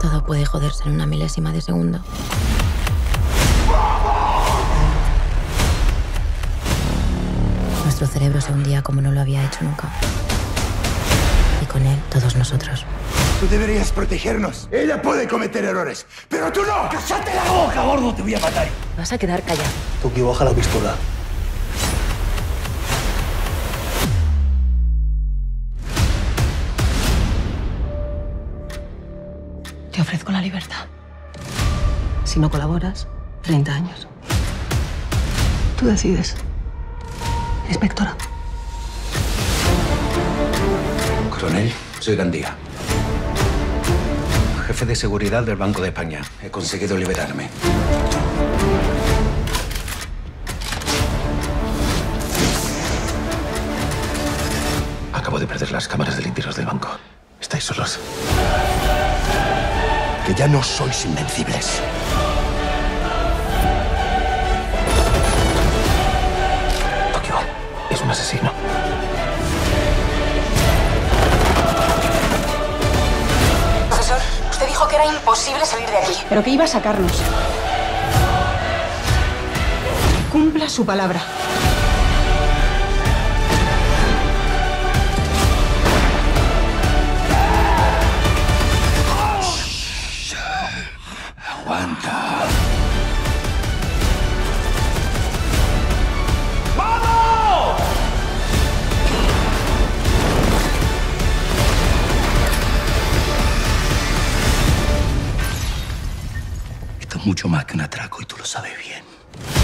Todo puede joderse en una milésima de segundo. Nuestro cerebro se hundía como no lo había hecho nunca. Y con él, todos nosotros. Tú deberías protegernos. Ella puede cometer errores, pero tú no. ¡Cállate la boca, gordo! Te voy a matar. Vas a quedar callado. Tuki, baja la pistola. Te ofrezco la libertad. Si no colaboras, 30 años. Tú decides. Inspectora. Coronel, soy Gandía. Jefe de seguridad del Banco de España. He conseguido liberarme. Acabo de perder las cámaras de limpiaros del banco. Estáis solos. Que ya no sois invencibles. Tokio es un asesino. Profesor, usted dijo que era imposible salir de aquí. Pero que iba a sacarnos. Cumpla su palabra. Esto es mucho más que un atraco y tú lo sabes bien.